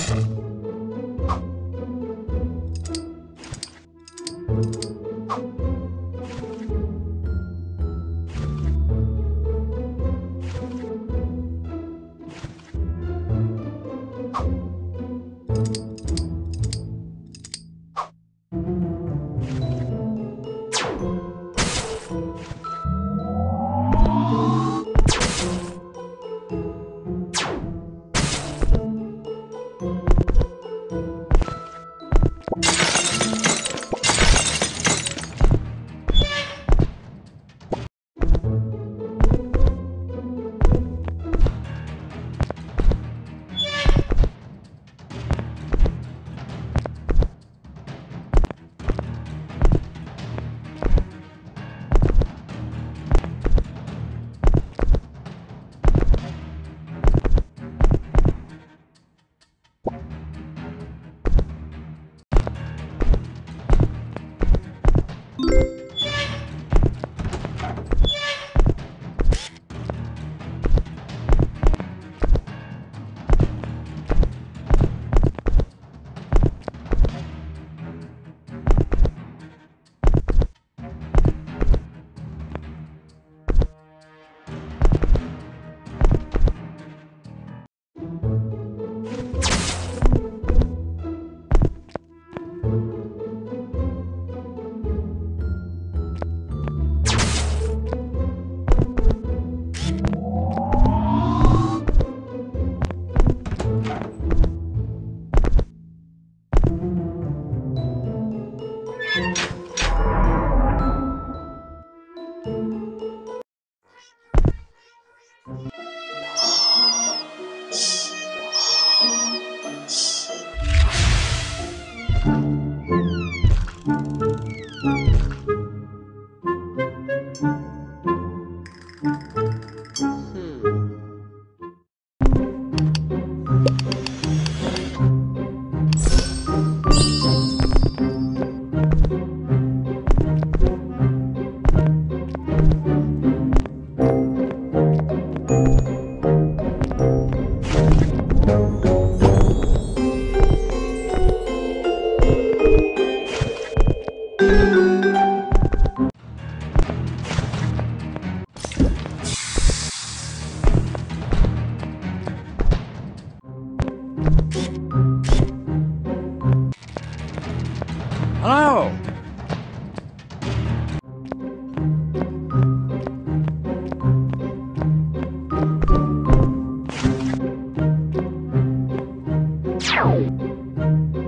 Mm-hmm. Bye.